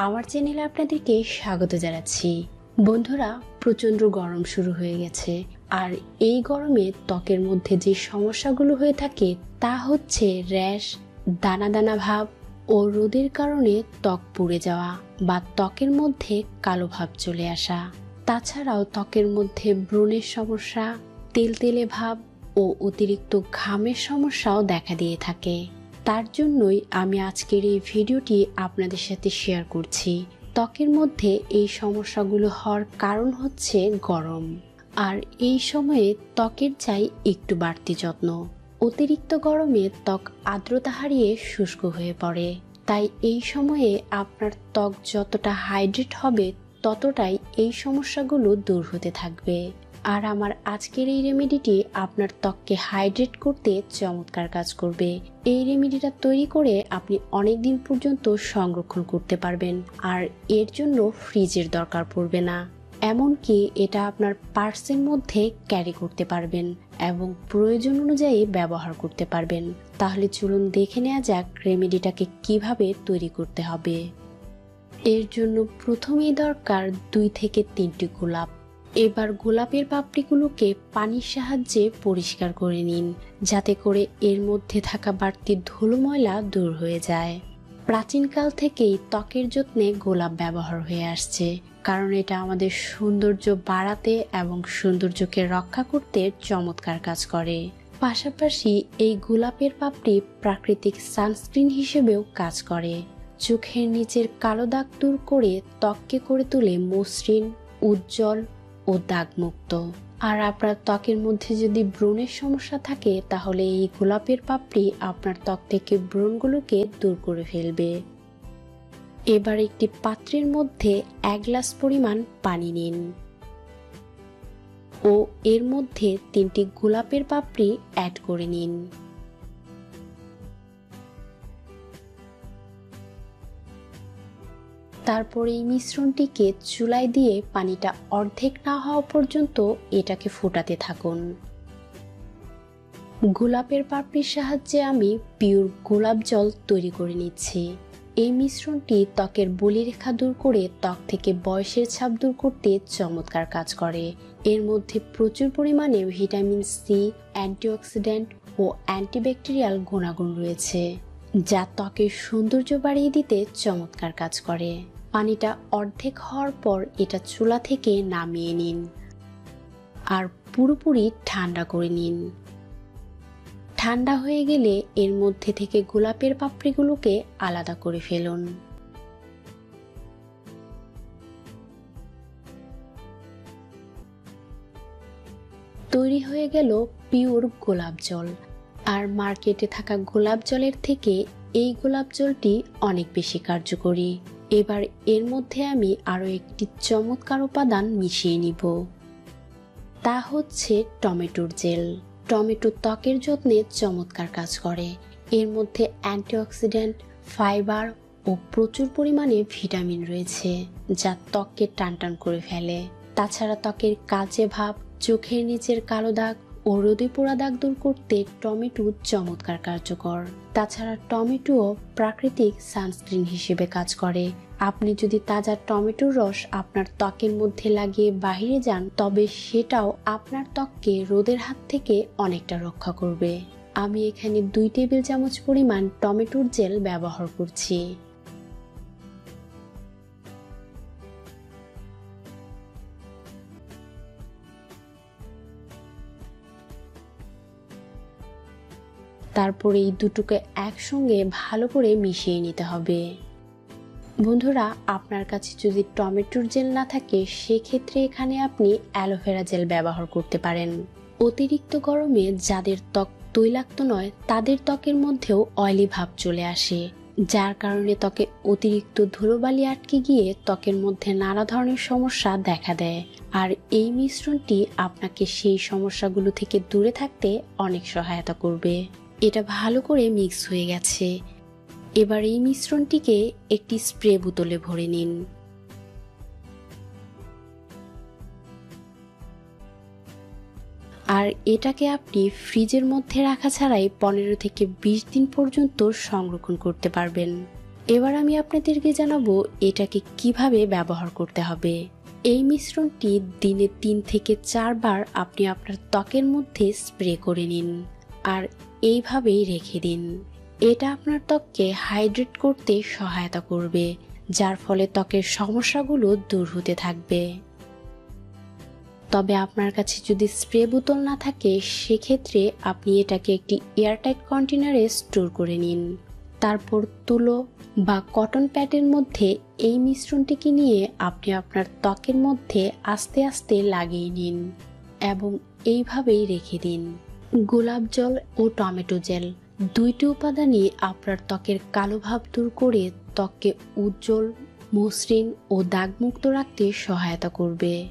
আমার চ্যানেলে আপনাদেরকে স্বাগত জানাচ্ছি। বন্ধুরা, প্রচণ্ড গরম শুরু হয়ে গেছে। আর এই গরমে ত্বকের মধ্যে যে সমস্যাগুলো হয়ে থাকে, তা হচ্ছে র্যাশ, দানা দানা ভাব ও রোদের কারণে ত্বক পুড়ে যাওয়া বা ত্বকের মধ্যে কালো ভাব চলে আসা। তাছাড়াও ত্বকের মধ্যে ব্রণের সমস্যা, তেলতেলে ভাব ও অতিরিক্ত ঘামের সমস্যাও দেখা দিয়ে থাকে। তার জন্যই আমি আজকের এই ভিডিওটি আপনাদের সাথে শেয়ার করছি। ত্বকের মধ্যে এই সমস্যাগুলো হওয়ার কারণ হচ্ছে গরম। আর এই সময়ে ত্বকের চাই একটু বাড়তি যত্ন। অতিরিক্ত গরমে ত্বক আর্দ্রতা হারিয়ে শুষ্ক হয়ে পড়ে। তাই এই সময়ে আপনার ত্বক যতটা হাইড্রেট হবে, ততটাই এই সমস্যাগুলো দূর হতে থাকবে। আর আমার আজকের এই রেমেডিটি আপনার ত্বককে হাইড্রেট করতে চমৎকার কাজ করবে। এই রেমেডিটা তৈরি করে আপনি অনেক দিন পর্যন্ত সংরক্ষণ করতে পারবেন, আর এর জন্য ফ্রিজের দরকার পড়বে না। এমনকি এটা আপনার পার্সের মধ্যে ক্যারি করতে পারবেন এবং প্রয়োজন অনুযায়ী ব্যবহার করতে পারবেন। তাহলে চলুন দেখে নেওয়া যাক রেমেডিটাকে কীভাবে তৈরি করতে হবে। এর জন্য প্রথমেই দরকার দুই থেকে তিনটি গোলাপ। এবার গোলাপের পাপড়িগুলোকে পানির সাহায্যে পরিষ্কার করে নিন, যাতে করে এর মধ্যে থাকা বাড়তি ধুলো ময়লা দূর হয়ে যায়। প্রাচীনকাল থেকেই ত্বকের যত্নে গোলাপ ব্যবহার হয়ে আসছে, কারণ এটা আমাদের সৌন্দর্য বাড়াতে এবং সৌন্দর্যকে রক্ষা করতে চমৎকার কাজ করে। পাশাপাশি এই গোলাপের পাপড়ি প্রাকৃতিক সানস্ক্রিন হিসেবেও কাজ করে। চোখের নিচের কালো দাগ দূর করে ত্বককে করে তোলে মসৃণ, উজ্জ্বল ও দাগমুক্ত। আর আপনার ত্বকের মধ্যে যদি ব্রণের সমস্যা থাকে, তাহলে এই গোলাপের পাপড়ি আপনার ত্বক থেকে ব্রণগুলোকে দূর করে ফেলবে। এবার একটি পাত্রের মধ্যে এক গ্লাস পরিমাণ পানি নিন। ও এর মধ্যে তিনটি গোলাপের পাপড়ি অ্যাড করে নিন। তারপর এই মিশ্রণটিকে চুলায় দিয়ে পানিটা অর্ধেক না হওয়া পর্যন্ত এটাকে ফোটাতে থাকুন। গোলাপের পাপড়ির সাহায্যে আমি পিওর গোলাপ জল তৈরি করে নিচ্ছি। এই মিশ্রণটি ত্বকের বলিরেখা দূর করে ত্বক থেকে বয়সের ছাপ দূর করতে চমৎকার কাজ করে। এর মধ্যে প্রচুর পরিমাণে ভিটামিন সি, অ্যান্টিঅক্সিডেন্ট ও অ্যান্টিব্যাকটেরিয়াল গুণাগুণ রয়েছে, যা ত্বকের সৌন্দর্য বাড়িয়ে দিতে চমৎকার কাজ করে। পানিটা অর্ধেক হওয়ার পর এটা চুলা থেকে নামিয়ে নিন আর পুরোপুরি ঠান্ডা করে নিন। ঠান্ডা হয়ে গেলে এর মধ্যে থেকে গোলাপের পাপড়িগুলোকে আলাদা করে ফেলুন। তৈরি হয়ে গেল পিওর গোলাপ জল। আর মার্কেটে থাকা গোলাপ জলের থেকে এই গোলাপ জলটি অনেক বেশি কার্যকরী। এবার এর মধ্যে আমি আরও একটি চমৎকার উপাদান মিশিয়ে নিব। তা হচ্ছে টমেটোর জেল। টমেটো ত্বকের যত্নে চমৎকার কাজ করে। এর মধ্যে অ্যান্টিঅক্সিডেন্ট, ফাইবার ও প্রচুর পরিমাণে ভিটামিন রয়েছে, যা ত্বককে টানটান করে ফেলে। তাছাড়া ত্বকের কাজে ভাব, চোখের নিচের কালো দাগ ও রোদে পোড়া দাগ দূর করতে টমেটো চমৎকার কার্যকর। তাছাড়া টমেটোও প্রাকৃতিক সানস্ক্রিন হিসেবে কাজ করে। আপনি যদি তাজা টমেটোর রস আপনার ত্বকের মধ্যে লাগিয়ে বাহিরে যান, তবে সেটাও আপনার ত্বককে রোদের হাত থেকে অনেকটা রক্ষা করবে। আমি এখানে দুই টেবিল চামচ পরিমাণ টমেটোর জেল ব্যবহার করছি। তারপর এই দুটোকে একসঙ্গে ভালো করে মিশিয়ে নিতে হবে। বন্ধুরা, আপনার কাছে যদি টমেটোর জেল না থাকে, সেক্ষেত্রে এখানে আপনি অ্যালোভেরা জেল ব্যবহার করতে পারেন। অতিরিক্ত গরমে যাদের ত্বক তৈলাক্ত নয়, তাদের ত্বকের মধ্যেও অয়েলি ভাব চলে আসে, যার কারণে ত্বকে অতিরিক্ত ধুলোবালি আটকে গিয়ে ত্বকের মধ্যে নানা ধরনের সমস্যা দেখা দেয়। আর এই মিশ্রণটি আপনাকে সেই সমস্যাগুলো থেকে দূরে থাকতে অনেক সহায়তা করবে। এটা ভালো করে মিক্স হয়ে গেছে। এবার এই মিশ্রণটিকে একটি স্প্রে বোতলে ভরে নিন। আর এটাকে আপনি ফ্রিজের মধ্যে রাখা ছাড়াই পনেরো থেকে বিশ দিন পর্যন্ত সংরক্ষণ করতে পারবেন। এবার আমি আপনাদেরকে জানাব এটাকে কীভাবে ব্যবহার করতে হবে। এই মিশ্রণটি দিনে তিন থেকে চারবার আপনি আপনার ত্বকের মধ্যে স্প্রে করে নিন। আর এইভাবেই রেখে দিন। এটা আপনার ত্বককে হাইড্রেট করতে সহায়তা করবে, যার ফলে ত্বকের সমস্যাগুলো দূর হতে থাকবে। তবে আপনার কাছে যদি স্প্রে বোতল না থাকে, সেক্ষেত্রে আপনি এটাকে একটি এয়ারটাইট কন্টেনারে স্টোর করে নিন। তারপর তুলো বা কটন প্যাডের মধ্যে এই মিশ্রণটিকে নিয়ে আপনি আপনার ত্বকের মধ্যে আস্তে আস্তে লাগিয়ে নিন এবং এইভাবেই রেখে দিন। গোলাপ জল ও টমেটো জেল। দুইটি উপাদানই আপনার ত্বকের কালো ভাব দূর করে ত্বককে উজ্জ্বল, মসৃণ ও দাগমুক্ত রাখতে সহায়তা করবে।